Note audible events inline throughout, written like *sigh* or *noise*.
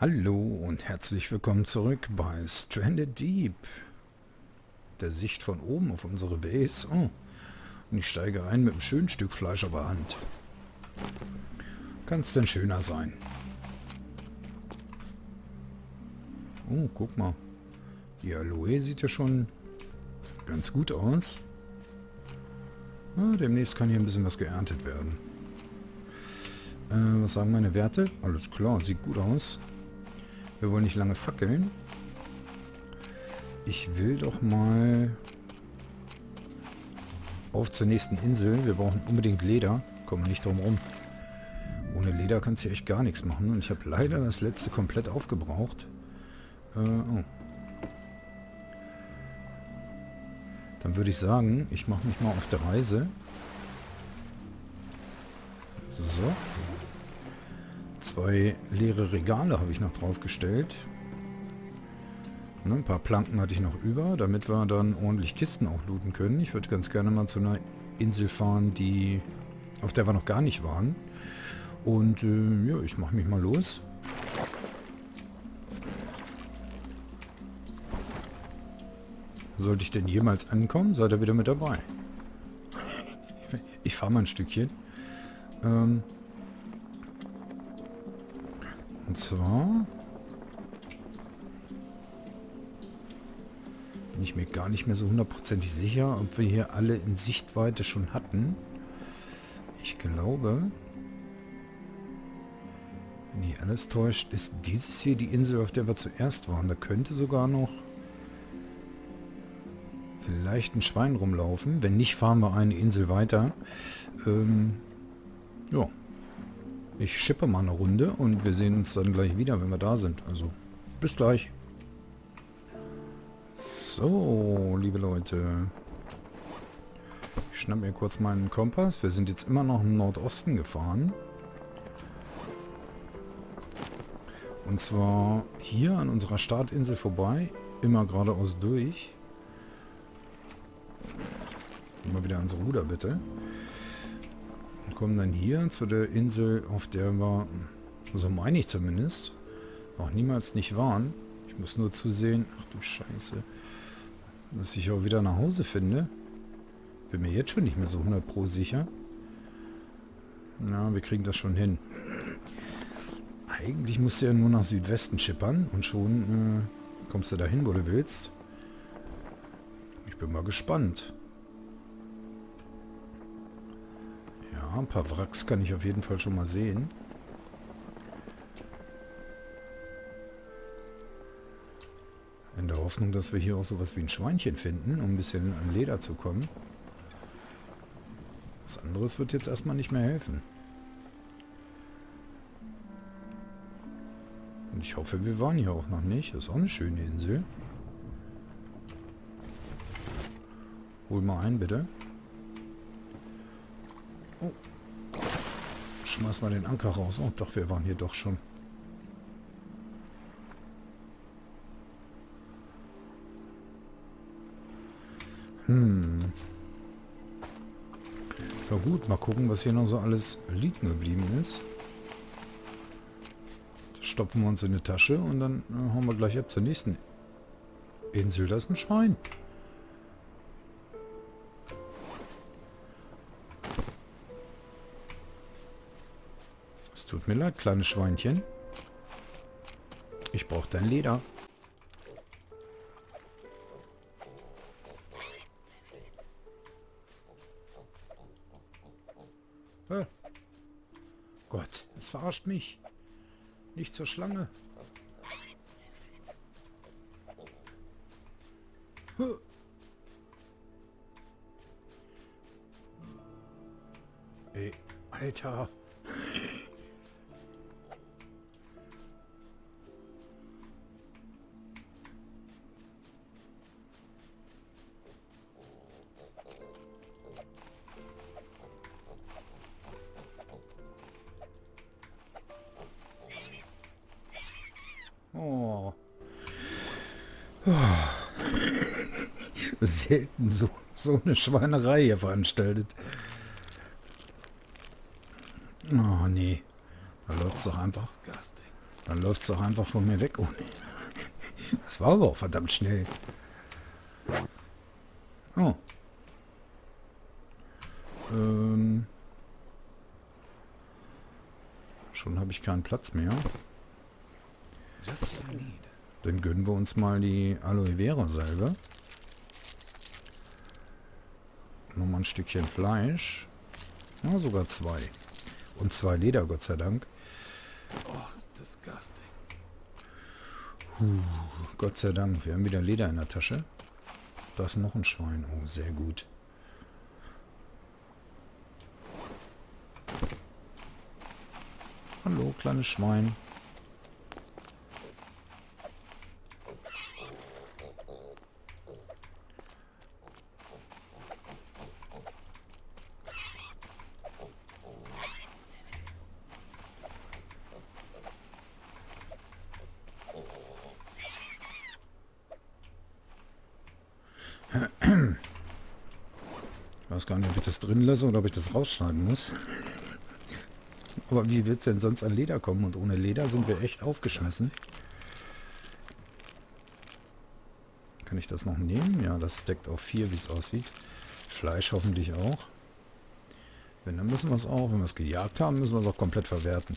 Hallo und herzlich willkommen zurück bei Stranded Deep. Der Sicht von oben auf unsere Base. Oh, und ich steige ein mit einem schönen Stück Fleisch auf der Hand. Kann es denn schöner sein? Oh, guck mal. Die Aloe sieht ja schon ganz gut aus. Ja, demnächst kann hier ein bisschen was geerntet werden. Äh, was sagen meine Werte? Alles klar, sieht gut aus. Wir wollen nicht lange fackeln. Ich will doch mal auf zur nächsten Insel. Wir brauchen unbedingt Leder. Kommen nicht drum rum. Ohne Leder kannst du echt gar nichts machen. Und ich habe leider das letzte komplett aufgebraucht. Äh, oh. Dann würde ich sagen, ich mache mich mal auf der Reise. So. Zwei leere Regale habe ich noch draufgestellt. Ne, ein paar Planken hatte ich noch über, damit wir dann ordentlich Kisten auch looten können. Ich würde ganz gerne mal zu einer Insel fahren, die auf der wir noch gar nicht waren. Und äh, ja, ich mache mich mal los. Sollte ich denn jemals ankommen, seid ihr wieder mit dabei. Ich fahre mal ein Stückchen. Ähm, und zwar bin ich mir gar nicht mehr so hundertprozentig sicher, ob wir hier alle in Sichtweite schon hatten. Ich glaube, wenn hier alles täuscht, ist dieses hier die Insel, auf der wir zuerst waren. Da könnte sogar noch vielleicht ein Schwein rumlaufen. Wenn nicht, fahren wir eine Insel weiter. Ähm, ja. Ich schippe mal eine Runde und wir sehen uns dann gleich wieder, wenn wir da sind. Also, bis gleich. So, liebe Leute. Ich schnapp mir kurz meinen Kompass. Wir sind jetzt immer noch im Nordosten gefahren. Und zwar hier an unserer Startinsel vorbei. Immer geradeaus durch. Immer wieder ans Ruder, bitte kommen dann hier zu der Insel, auf der wir, so meine ich zumindest, auch niemals nicht waren. Ich muss nur zusehen, ach du Scheiße, dass ich auch wieder nach Hause finde. Bin mir jetzt schon nicht mehr so 100 pro sicher. Na, wir kriegen das schon hin. Eigentlich musst du ja nur nach Südwesten schippern und schon äh, kommst du dahin, wo du willst. Ich bin mal gespannt. Ein paar Wracks kann ich auf jeden Fall schon mal sehen. In der Hoffnung, dass wir hier auch sowas wie ein Schweinchen finden, um ein bisschen an Leder zu kommen. Was anderes wird jetzt erstmal nicht mehr helfen. Und ich hoffe, wir waren hier auch noch nicht. Das ist auch eine schöne Insel. Hol mal ein, bitte. Oh. Schmeiß mal den Anker raus. Oh, doch, wir waren hier doch schon. Hm. Ja gut, mal gucken, was hier noch so alles liegen geblieben ist. Das stopfen wir uns in die Tasche und dann äh, hauen wir gleich ab zur nächsten Insel. Das ist ein Schwein. Mir leid, kleines Schweinchen. Ich brauche dein Leder. Äh. Gott, es verarscht mich. Nicht zur Schlange. Ey, Alter. Selten so, so eine Schweinerei hier veranstaltet. Oh nee. Da läuft es doch einfach. Dann läuft es doch einfach von mir weg. Oh, Das war aber auch verdammt schnell. Oh. Ähm. Schon habe ich keinen Platz mehr. Dann gönnen wir uns mal die Aloe Vera Salbe. Nochmal ein Stückchen Fleisch. Ja, sogar zwei. Und zwei Leder, Gott sei Dank. Oh, disgusting. Puh, Gott sei Dank, wir haben wieder Leder in der Tasche. Da ist noch ein Schwein. Oh, sehr gut. Hallo, kleines Schwein. Ich weiß gar nicht, ob ich das drin lasse oder ob ich das rausschneiden muss. Aber wie wird es denn sonst an Leder kommen? Und ohne Leder sind wir echt aufgeschmissen. Kann ich das noch nehmen? Ja, das deckt auf 4, wie es aussieht. Fleisch hoffentlich auch. Wenn, dann müssen wir es auch, wenn wir es gejagt haben, müssen wir es auch komplett verwerten.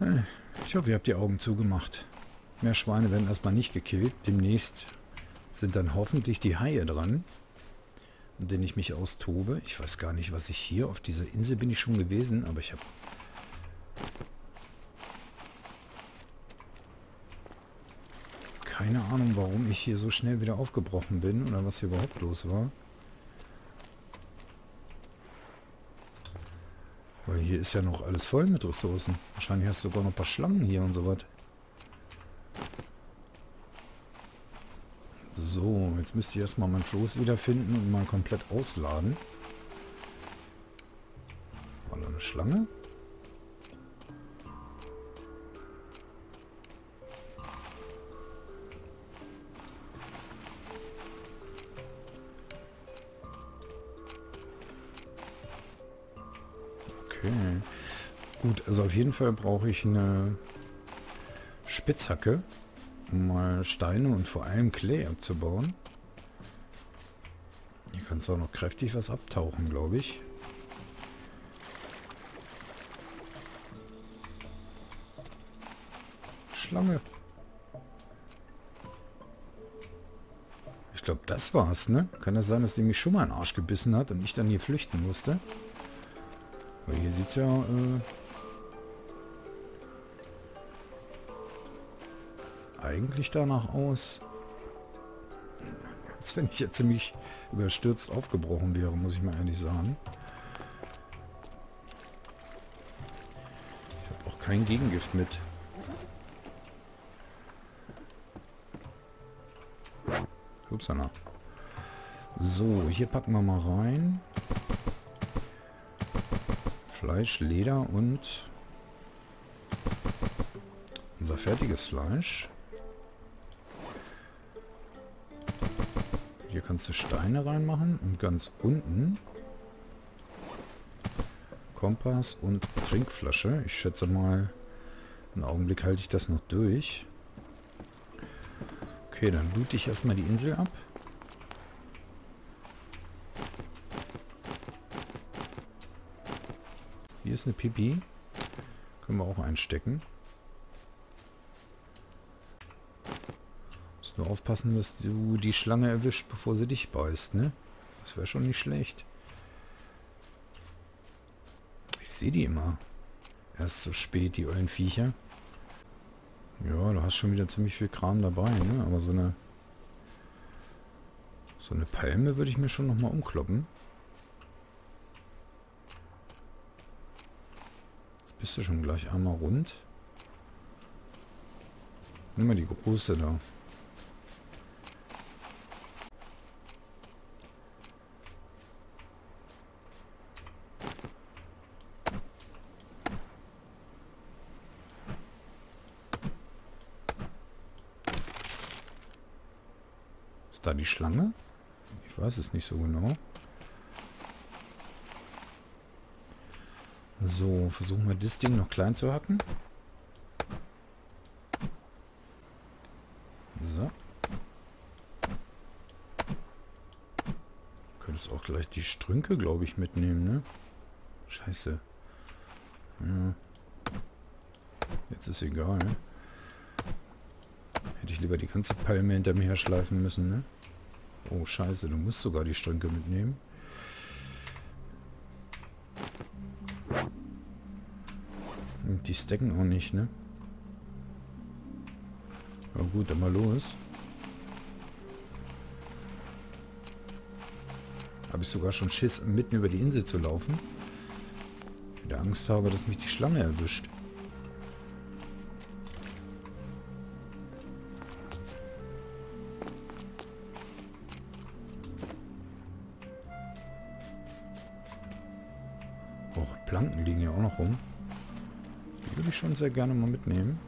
Äh, ich hoffe, ihr habt die Augen zugemacht. Mehr Schweine werden erstmal nicht gekillt. Demnächst sind dann hoffentlich die Haie dran in denen ich mich austobe. Ich weiß gar nicht, was ich hier... Auf dieser Insel bin ich schon gewesen, aber ich habe... Keine Ahnung, warum ich hier so schnell wieder aufgebrochen bin oder was hier überhaupt los war. Weil hier ist ja noch alles voll mit Ressourcen. Wahrscheinlich hast du sogar noch ein paar Schlangen hier und so was. So, jetzt müsste ich erstmal mein Floß wiederfinden und mal komplett ausladen. War da eine Schlange? Okay. Gut, also auf jeden Fall brauche ich eine Spitzhacke um mal Steine und vor allem Klee abzubauen. Hier kannst du auch noch kräftig was abtauchen, glaube ich. Schlange. Ich glaube, das war's, ne? Kann das sein, dass die mich schon mal einen Arsch gebissen hat und ich dann hier flüchten musste? Weil hier sieht's ja äh, eigentlich danach aus, als wenn ich jetzt ziemlich überstürzt aufgebrochen wäre, muss ich mal ehrlich sagen. Ich habe auch kein Gegengift mit. Upsala. So, hier packen wir mal rein. Fleisch, Leder und unser fertiges Fleisch. Kannst du Steine reinmachen und ganz unten Kompass und Trinkflasche. Ich schätze mal, einen Augenblick halte ich das noch durch. Okay, dann loote ich erstmal die Insel ab. Hier ist eine Pipi. Können wir auch einstecken. Nur aufpassen, dass du die Schlange erwischt, bevor sie dich beißt, ne? Das wäre schon nicht schlecht. Ich sehe die immer. Erst so spät, die ollen Viecher. Ja, du hast schon wieder ziemlich viel Kram dabei, ne? Aber so eine... So eine Palme würde ich mir schon nochmal umkloppen. Jetzt bist du schon gleich einmal rund. Nimm mal die große da. da die Schlange? Ich weiß es nicht so genau. So, versuchen wir das Ding noch klein zu hacken. So. Du könntest auch gleich die Strünke, glaube ich, mitnehmen, ne? Scheiße. Ja. Jetzt ist egal, ne? Hätte ich lieber die ganze Palme hinter mir her schleifen müssen, ne? Oh, scheiße, du musst sogar die Strünke mitnehmen. Und die stecken auch nicht, ne? Aber gut, dann mal los. Habe ich sogar schon Schiss, mitten über die Insel zu laufen. Wieder Angst habe, dass mich die Schlange erwischt. Planken liegen ja auch noch rum. Die würde ich schon sehr gerne mal mitnehmen.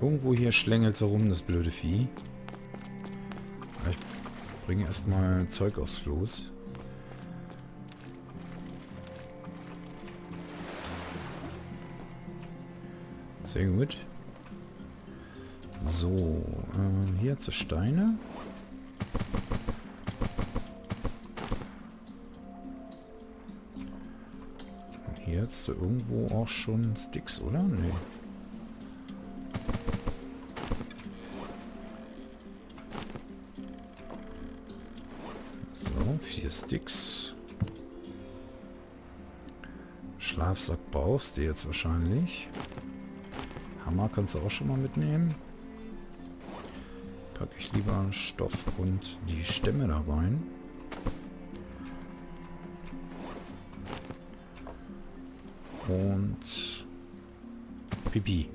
Irgendwo hier schlängelt so rum, das blöde Vieh. Ich bringe erstmal Zeug aufs Floß. Sehr gut. So, äh, hier zu Steine. Hier jetzt irgendwo auch schon Sticks, oder? Nee. vier Sticks. Schlafsack brauchst du jetzt wahrscheinlich. Hammer kannst du auch schon mal mitnehmen. Packe ich lieber Stoff und die Stämme da rein. Und Pipi.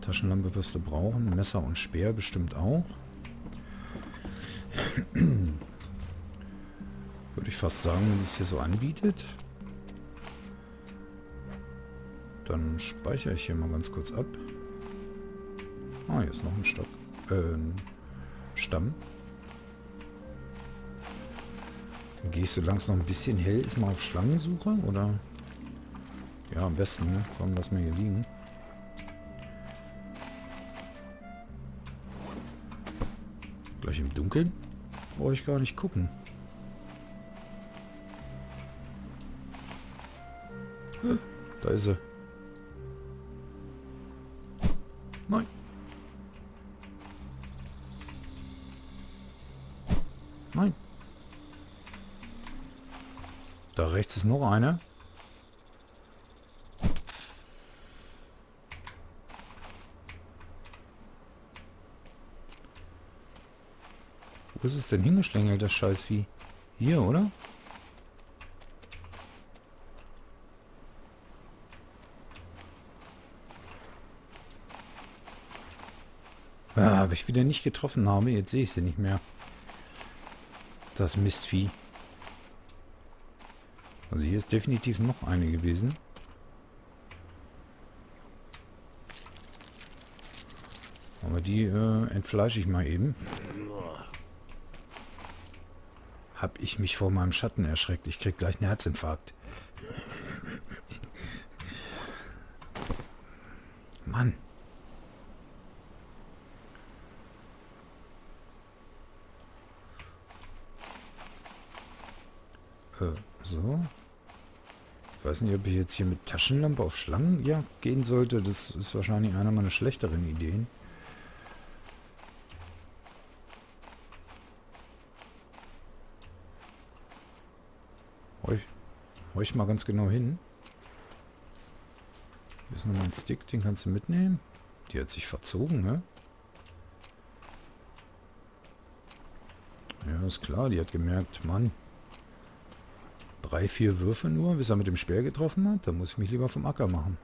Taschenlampe wirst du brauchen. Messer und Speer bestimmt auch. *clears throat* Würde ich fast sagen, wenn es hier so anbietet. Dann speichere ich hier mal ganz kurz ab. Ah, hier ist noch ein Stock. Äh, Stamm. Gehe ich, solange es noch ein bisschen hell ist, mal auf Schlangensuche, oder? Ja, am besten, ne? Komm, lass mal hier liegen. Gleich im Dunkeln? Brauche ich gar nicht gucken. Da ist sie. Ist noch eine. Wo ist es denn hingeschlängelt, das Scheißvieh? Hier, oder? Ja, aber ich wieder nicht getroffen habe. Jetzt sehe ich sie nicht mehr. Das Mistvieh. Also hier ist definitiv noch eine gewesen. Aber die äh, entfleische ich mal eben. Hab ich mich vor meinem Schatten erschreckt. Ich krieg gleich einen Herzinfarkt. Mann. Äh, so. Ich weiß nicht, ob ich jetzt hier mit Taschenlampe auf Schlangenjagd gehen sollte. Das ist wahrscheinlich eine meiner schlechteren Ideen. Hör ich mal ganz genau hin. Hier ist nochmal ein Stick, den kannst du mitnehmen. Die hat sich verzogen, ne? Ja, ist klar, die hat gemerkt, Mann, drei, vier Würfe nur, bis er mit dem Speer getroffen hat. Da muss ich mich lieber vom Acker machen.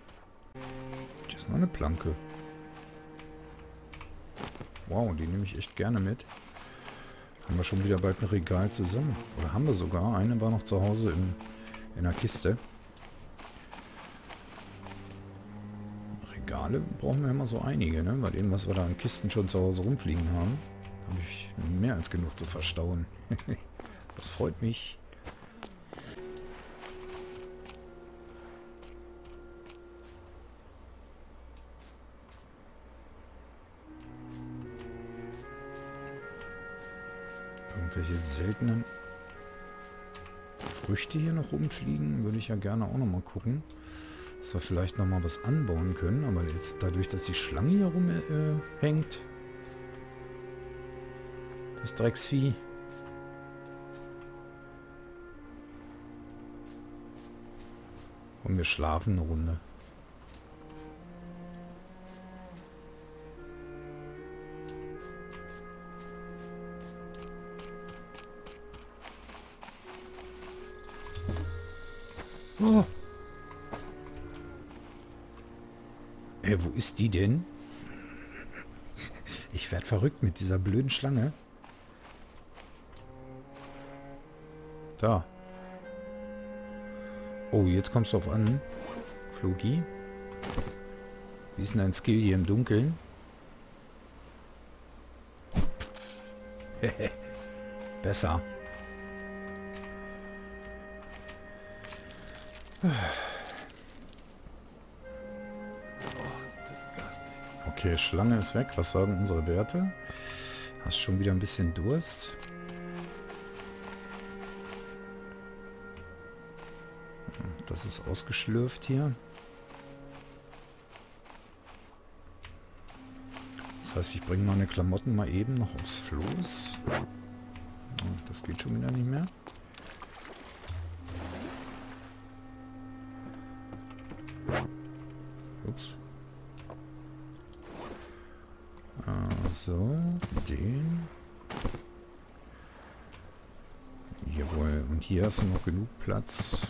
Das ist noch eine Planke. Wow, die nehme ich echt gerne mit. Haben wir schon wieder bald ein Regal zusammen. Oder haben wir sogar. Eine war noch zu Hause in, in der Kiste. Regale brauchen wir immer so einige, ne? Bei dem, was wir da an Kisten schon zu Hause rumfliegen haben, habe ich mehr als genug zu verstauen. *laughs* das freut mich. Irgendwelche seltenen Früchte hier noch rumfliegen, würde ich ja gerne auch noch mal gucken. Dass wir vielleicht noch mal was anbauen können. Aber jetzt dadurch, dass die Schlange hier rumhängt, äh, das Drecksvieh. Und wir schlafen eine Runde. Oh. Äh, wo ist die denn? Ich werde verrückt mit dieser blöden Schlange. Da. Oh, jetzt kommst du auf an. Flogi. Wie ist denn dein Skill hier im Dunkeln? *laughs* Besser. Okay, Schlange ist weg. Was sagen unsere Werte? Hast schon wieder ein bisschen Durst? Das ist ausgeschlürft hier. Das heißt, ich bringe meine Klamotten mal eben noch aufs Floß. Das geht schon wieder nicht mehr. Ups. So, den. Jawohl, und hier hast du noch genug Platz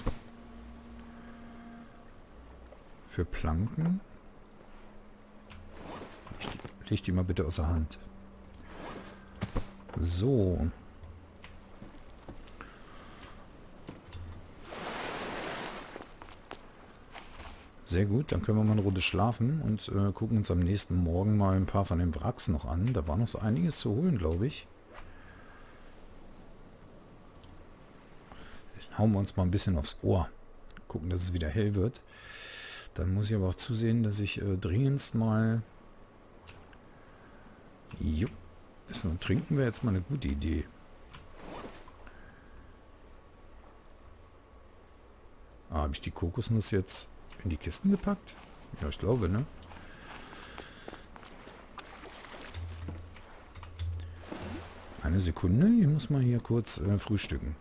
für Planken. Leg die, leg die mal bitte außer Hand. So. Sehr gut, dann können wir mal eine Runde schlafen und äh, gucken uns am nächsten Morgen mal ein paar von den Wracks noch an. Da war noch so einiges zu holen, glaube ich. Hauen wir uns mal ein bisschen aufs Ohr. Gucken, dass es wieder hell wird. Dann muss ich aber auch zusehen, dass ich äh, dringendst mal... Jo, Essen und Trinken wäre jetzt mal eine gute Idee. Ah, habe ich die Kokosnuss jetzt in die Kisten gepackt? Ja, ich glaube, ne? Eine Sekunde, ich muss mal hier kurz äh, frühstücken.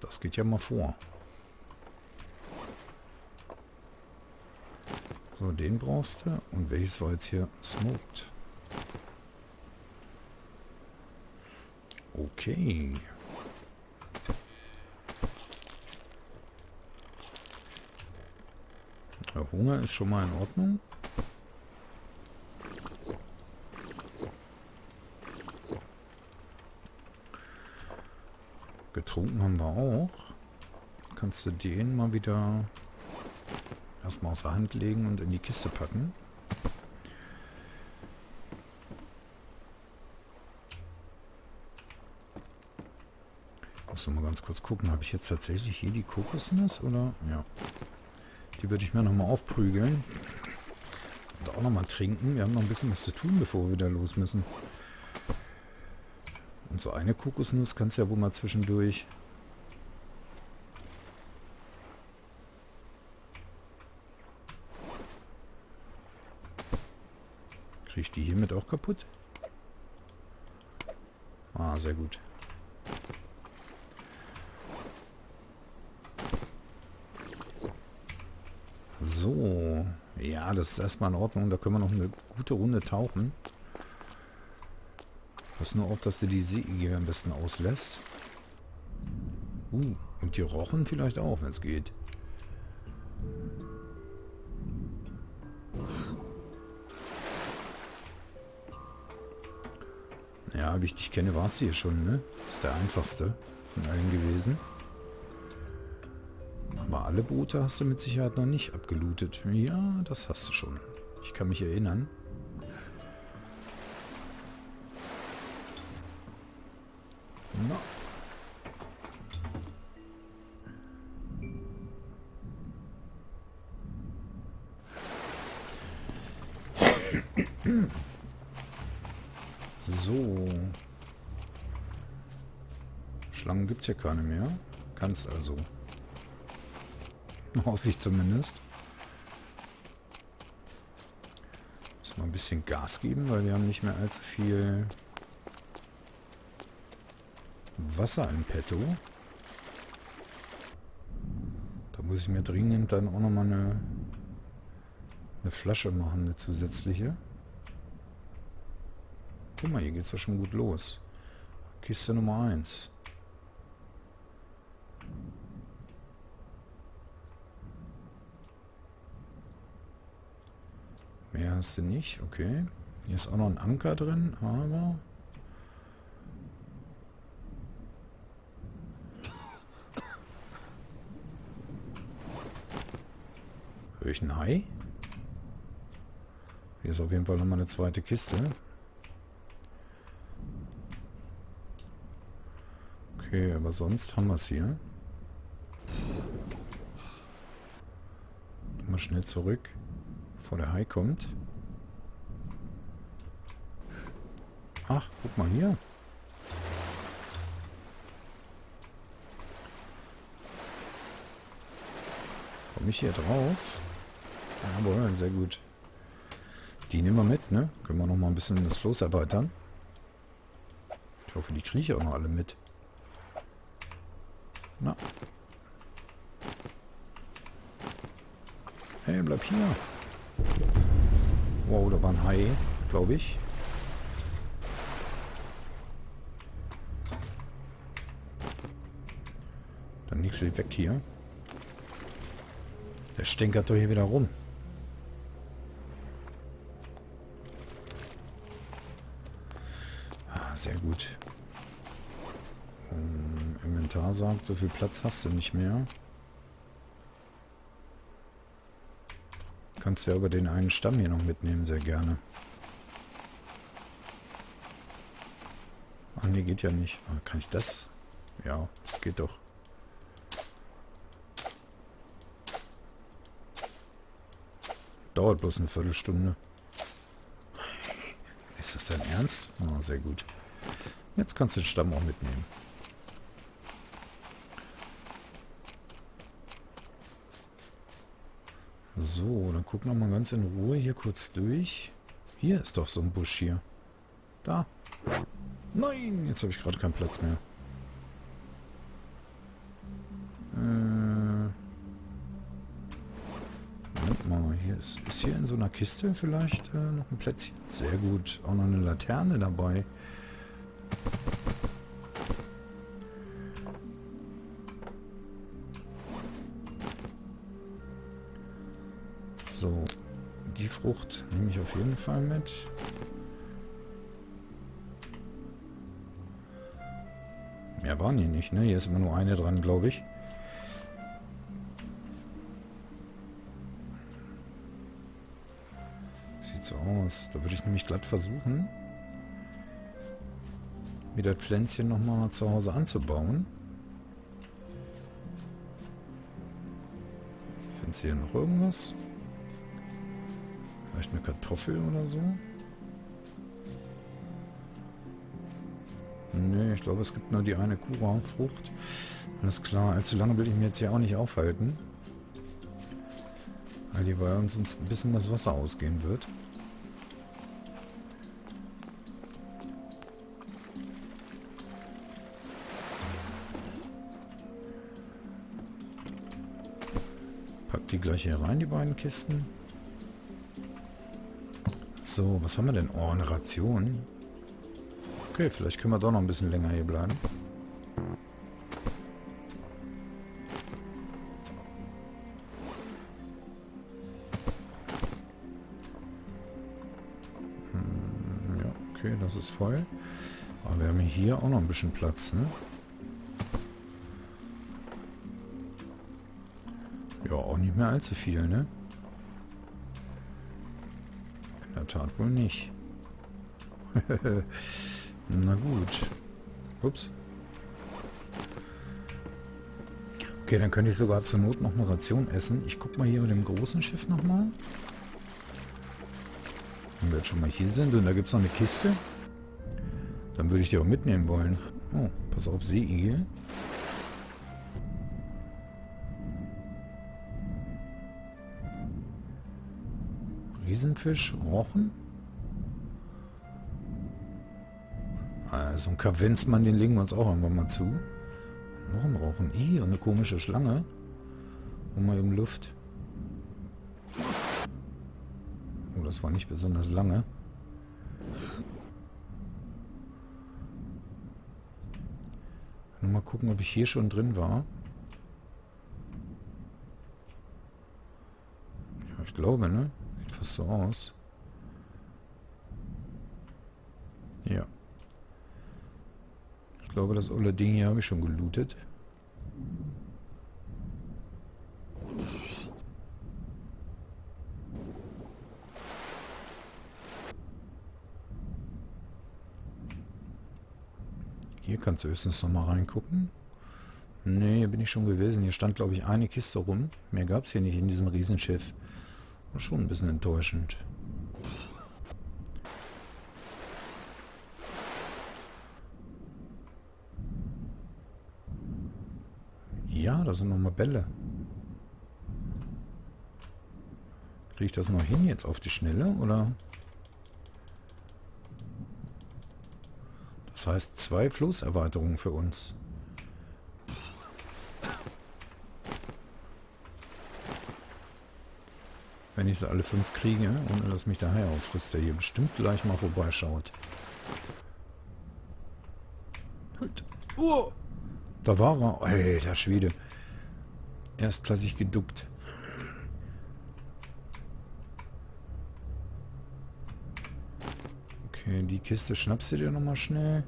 Das geht ja mal vor. So, den brauchst du. Und welches war jetzt hier? Smoked. Okay. Der Hunger ist schon mal in Ordnung. Getrunken haben wir auch. Kannst du den mal wieder erstmal außer Hand legen und in die Kiste packen. Muss mal ganz kurz gucken. Habe ich jetzt tatsächlich hier die Kokosnuss oder? Ja. Die würde ich mir nochmal aufprügeln. Und auch nochmal trinken. Wir haben noch ein bisschen was zu tun, bevor wir wieder los müssen. Und so eine Kokosnuss kannst du ja wohl mal zwischendurch. Kriege ich die hiermit auch kaputt? Ah, sehr gut. So. Ja, das ist erstmal in Ordnung. Da können wir noch eine gute Runde tauchen. Pass nur auf, dass du die Seeigel am besten auslässt. Uh, und die Rochen vielleicht auch, wenn es geht. Ja, wie ich dich kenne, warst du hier schon, ne? Das ist der einfachste von allen gewesen. Alle Boote hast du mit Sicherheit noch nicht abgelootet. Ja, das hast du schon. Ich kann mich erinnern. Na. So. Schlangen gibt es hier keine mehr. Kannst also. *laughs* Hoffe ich zumindest. Müssen wir ein bisschen Gas geben, weil wir haben nicht mehr allzu viel Wasser im Petto. Da muss ich mir dringend dann auch nochmal eine, eine Flasche machen, eine zusätzliche. Guck mal, hier geht es ja schon gut los. Kiste Nummer 1. Mehr hast du nicht, okay. Hier ist auch noch ein Anker drin, aber... *coughs* Höre ich ein Hai? Hier ist auf jeden Fall nochmal eine zweite Kiste. Okay, aber sonst haben wir es hier. Mal schnell zurück, bevor der Hai kommt. Ach, guck mal hier. Komme ich hier drauf? Jawohl, sehr gut. Die nehmen wir mit, ne? Können wir noch mal ein bisschen das Floß erweitern. Ich hoffe, die kriege ich auch noch alle mit. Na. Hey, bleib hier. Wow, da war ein Hai, glaube ich. Dann nix weg hier. Der stinkert doch hier wieder rum. Ah, sehr gut. Inventar sagt, so viel Platz hast du nicht mehr. Kannst ja aber den einen Stamm hier noch mitnehmen, sehr gerne. Ah, nee, geht ja nicht. Ah, kann ich das? Ja, das geht doch. Dauert bloß eine Viertelstunde. Ist das dein Ernst? Ah, sehr gut. Jetzt kannst du den Stamm auch mitnehmen. So, dann gucken wir mal ganz in Ruhe hier kurz durch. Hier ist doch so ein Busch hier. Da. Nein, jetzt habe ich gerade keinen Platz mehr. Äh. Mal, hier ist, ist hier in so einer Kiste vielleicht äh, noch ein Plätzchen? Sehr gut. Auch noch eine Laterne dabei. Frucht nehme ich auf jeden Fall mit. Mehr waren hier nicht, ne? Hier ist immer nur eine dran, glaube ich. Sieht so aus. Da würde ich nämlich glatt versuchen, mir das Pflänzchen nochmal zu Hause anzubauen. Findest du hier noch irgendwas? Vielleicht eine Kartoffel oder so? Nee, ich glaube, es gibt nur die eine Kura-Frucht. Alles klar. Allzu lange will ich mir jetzt hier auch nicht aufhalten. Weil hier bei uns sonst ein bisschen das Wasser ausgehen wird. Pack die gleich hier rein, die beiden Kisten. So, was haben wir denn? Oh, eine Ration. Okay, vielleicht können wir doch noch ein bisschen länger hier bleiben. Hm, ja, okay, das ist voll. Aber wir haben hier auch noch ein bisschen Platz, ne? Ja, auch nicht mehr allzu viel, ne? Tat wohl nicht. *laughs* Na gut. Ups. Okay, dann könnte ich sogar zur Not noch eine Ration essen. Ich guck mal hier mit dem großen Schiff nochmal. Wenn wir jetzt schon mal hier sind und da gibt es noch eine Kiste, dann würde ich die auch mitnehmen wollen. Oh, Pass auf, Seeigel. Riesenfisch, Rochen. Also ein Kavenzmann, den legen wir uns auch irgendwann mal zu. Noch ein Rochen. I, und eine komische Schlange. Und mal eben Luft. Oh, das war nicht besonders lange. Mal gucken, ob ich hier schon drin war. Ich glaube, ne? Fast so aus. Ja. Ich glaube, das olle Ding hier habe ich schon gelootet. Hier kannst du höchstens noch mal reingucken. Nee, hier bin ich schon gewesen. Hier stand, glaube ich, eine Kiste rum. Mehr gab es hier nicht in diesem Riesenschiff. War schon ein bisschen enttäuschend. Ja, da sind noch mal Bälle. Kriege ich das noch hin jetzt auf die Schnelle, oder... Das heißt zwei Floßerweiterungen für uns. Wenn ich sie alle fünf kriege, ohne dass mich der Hai auffrisst, der hier bestimmt gleich mal vorbeischaut. Oh, da war er. Alter Schwede. Erstklassig geduckt. Okay, die Kiste schnappst du dir nochmal schnell.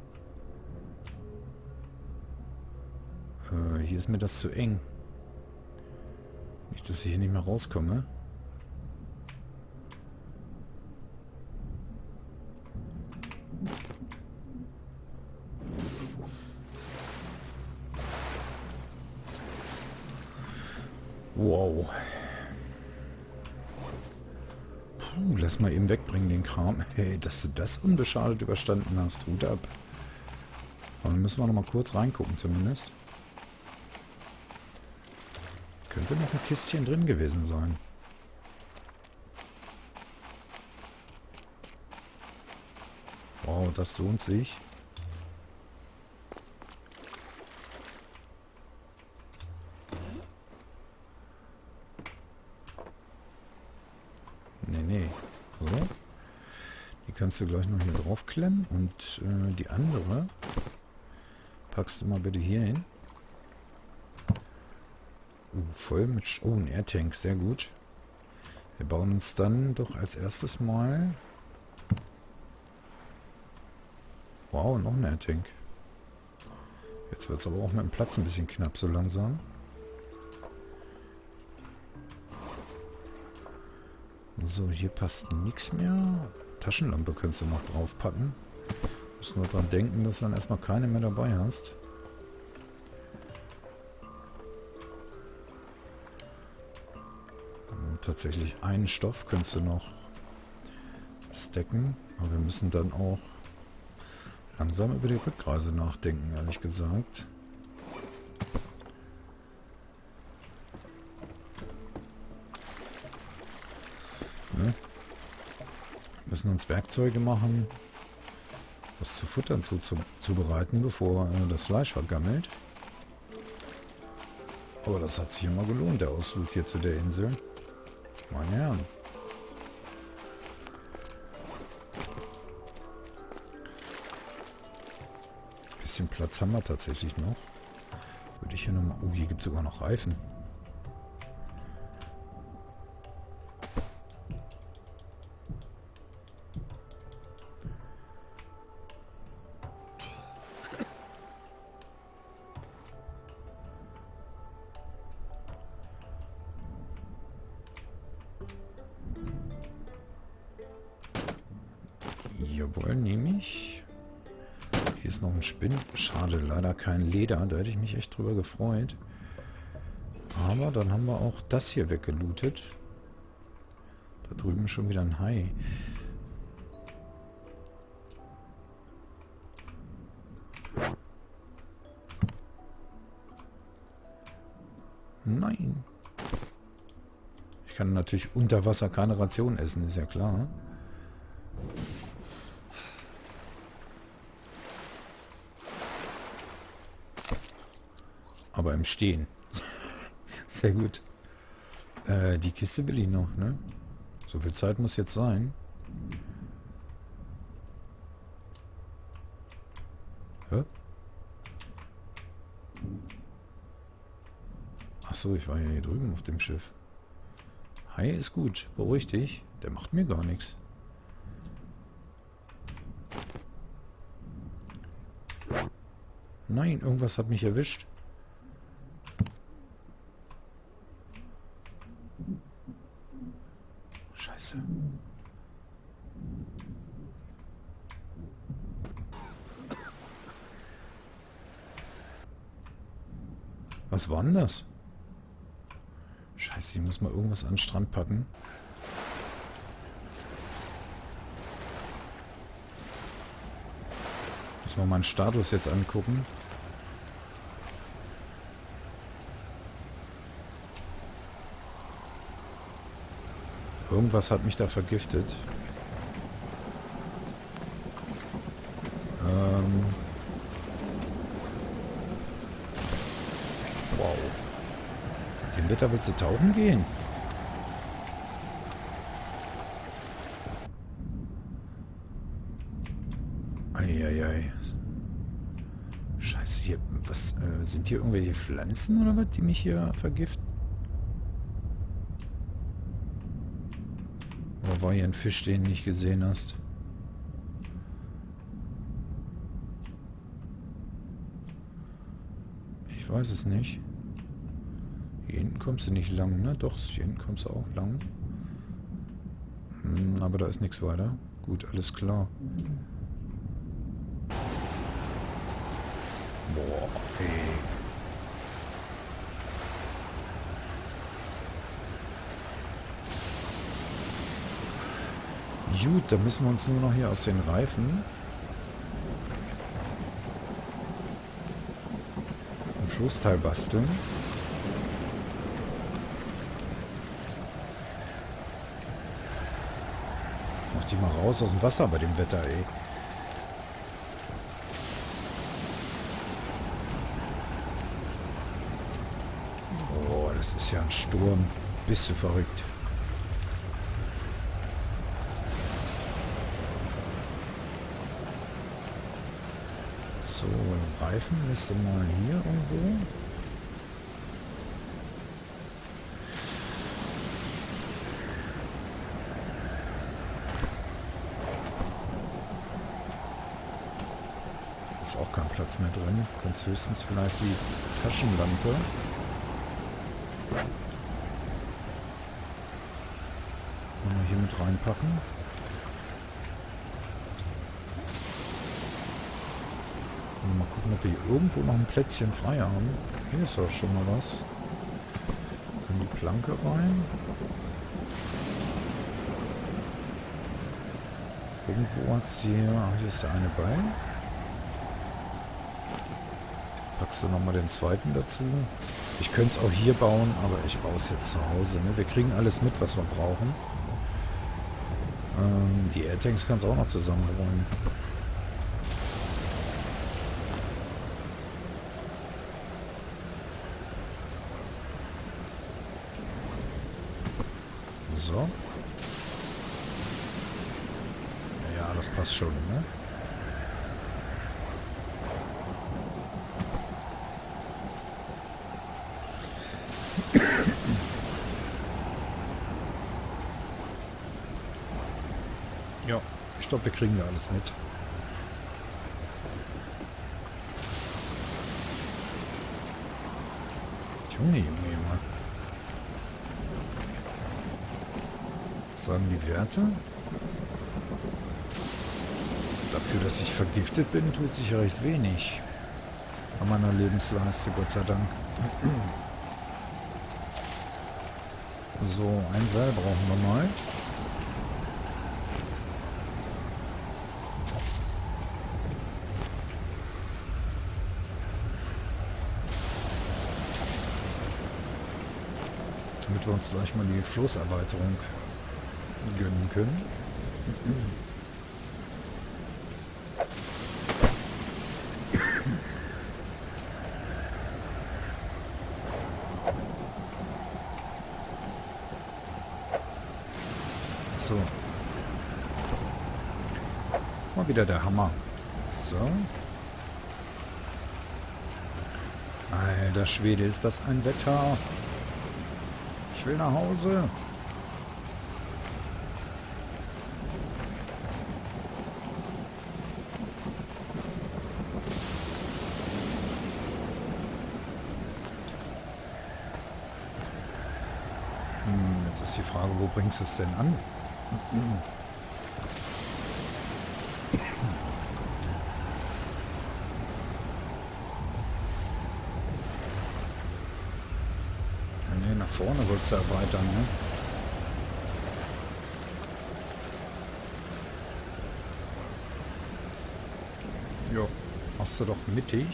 Äh, hier ist mir das zu eng. Nicht, dass ich hier nicht mehr rauskomme. Wow. Puh, lass mal eben wegbringen den Kram. *laughs* Hey, dass du das unbeschadet überstanden hast. Hut ab. Aber dann müssen wir noch mal kurz reingucken zumindest. Könnte noch ein Kistchen drin gewesen sein. Wow, das lohnt sich. Kannst du gleich noch hier drauf klemmen und äh, die andere packst du mal bitte hier hin. Uh, voll mit... Sch oh, ein Airtank, sehr gut. Wir bauen uns dann doch als erstes mal... Wow, noch ein Airtank. Jetzt wird es aber auch mit dem Platz ein bisschen knapp so langsam. So, hier passt nichts mehr. Taschenlampe könntest du noch draufpacken. Muss nur dran denken, dass du dann erstmal keine mehr dabei hast. Und tatsächlich einen Stoff könntest du noch stacken. Aber wir müssen dann auch langsam über die Rückreise nachdenken, ehrlich gesagt. Müssen uns Werkzeuge machen, was zu futtern zu, zu, zubereiten, bevor äh, das Fleisch vergammelt. Aber das hat sich immer gelohnt, der Ausflug hier zu der Insel. Meine Herren. Bisschen Platz haben wir tatsächlich noch. Würde ich hier nochmal... Oh, hier gibt es sogar noch Reifen. Jawohl, nehme ich. Hier ist noch ein Spinn. Schade, leider kein Leder. Da hätte ich mich echt drüber gefreut. Aber dann haben wir auch das hier weggelootet. Da drüben schon wieder ein Hai. Nein. Ich kann natürlich unter Wasser keine Ration essen, ist ja klar. Im Stehen. *laughs* Sehr gut. Äh, die Kiste will ich noch, ne? So viel Zeit muss jetzt sein. Hä? Ach so, ich war ja hier drüben auf dem Schiff. Hi ist gut, beruhig dich. Der macht mir gar nichts. Nein, irgendwas hat mich erwischt. Scheiße. Was war denn das? Scheiße, ich muss mal irgendwas an den Strand packen. Muss mal meinen Status jetzt angucken. Irgendwas hat mich da vergiftet. Ähm wow. Dem Wetter willst du tauchen gehen? Eieiei. Scheiße, hier, was, äh, sind hier irgendwelche Pflanzen oder was, die mich hier vergiften? Oder war hier ein Fisch, den du nicht gesehen hast? Ich weiß es nicht. Hier hinten kommst du nicht lang, ne? Doch, hier hinten kommst du auch lang. Hm, aber da ist nichts weiter. Gut, alles klar. Boah, ey. Gut, da müssen wir uns nur noch hier aus den Reifen ein Flussteil basteln. Mach die mal raus aus dem Wasser bei dem Wetter, ey. Oh, das ist ja ein Sturm. Bist du verrückt. So, Reifen du mal hier irgendwo. Ist auch kein Platz mehr drin. Kannst höchstens vielleicht die Taschenlampe. Mal hier mit reinpacken. Mal gucken, ob wir hier irgendwo noch ein Plätzchen frei haben. Hier ist doch schon mal was. Können die Planke rein. Irgendwo hat es hier... Ah, hier ist der eine bei. Packst du nochmal den zweiten dazu. Ich könnte es auch hier bauen, aber ich baue es jetzt zu Hause. Ne? Wir kriegen alles mit, was wir brauchen. Ähm, die Airtanks kannst du auch noch zusammenräumen. So. Ja, das passt schon, ne? ja, ich glaube, wir kriegen da alles mit. Junge, Junge, Junge. sagen die Werte? Dafür, dass ich vergiftet bin, tut sich recht wenig an meiner Lebensleiste, Gott sei Dank. *clears throat* So, ein Seil brauchen wir mal. Damit wir uns gleich mal die Flusserweiterung gönnen können. So. Mal wieder der Hammer. So. Alter Schwede, ist das ein Wetter. Ich will nach Hause. Hm, jetzt ist die Frage, wo bringst du es denn an? Ne, es erweitern, ne? Jo, machst du doch mittig.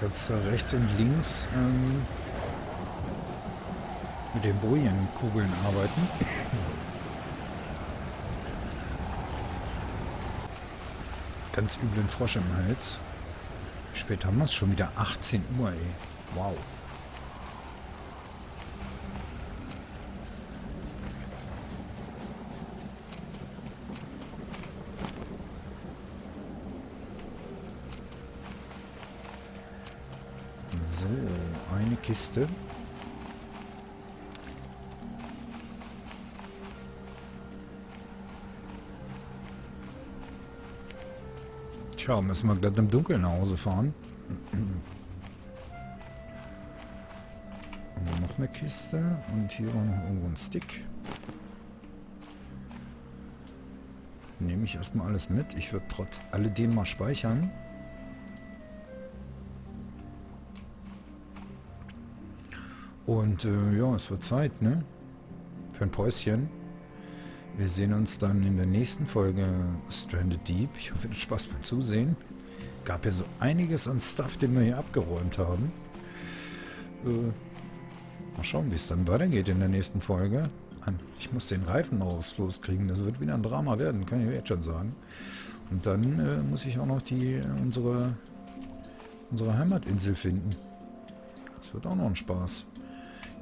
Kannst du rechts und links ähm, mit den Bojenkugeln arbeiten. Ganz üblen Frosch im Hals. Spät haben wir es schon wieder 18 Uhr, ey. Wow. So, eine Kiste. Tja, müssen wir glatt im Dunkeln nach Hause fahren. Und noch eine Kiste und hier war noch irgendwo ein Stick. Nehme ich erstmal alles mit. Ich würde trotz alledem mal speichern. Und äh, ja, es wird Zeit, ne? Für ein Päuschen. Wir sehen uns dann in der nächsten Folge Stranded Deep. Ich hoffe, ihr habt Spaß beim Zusehen. Gab ja so einiges an Stuff, den wir hier abgeräumt haben. Äh, mal schauen, wie es dann weitergeht in der nächsten Folge. Ich muss den Reifen aus loskriegen. Das wird wieder ein Drama werden, kann ich jetzt schon sagen. Und dann äh, muss ich auch noch die unsere unsere Heimatinsel finden. Das wird auch noch ein Spaß.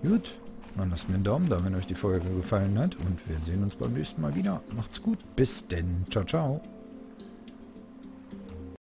Gut, dann lasst mir einen Daumen da, wenn euch die Folge gefallen hat. Und wir sehen uns beim nächsten Mal wieder. Macht's gut. Bis denn. Ciao, ciao.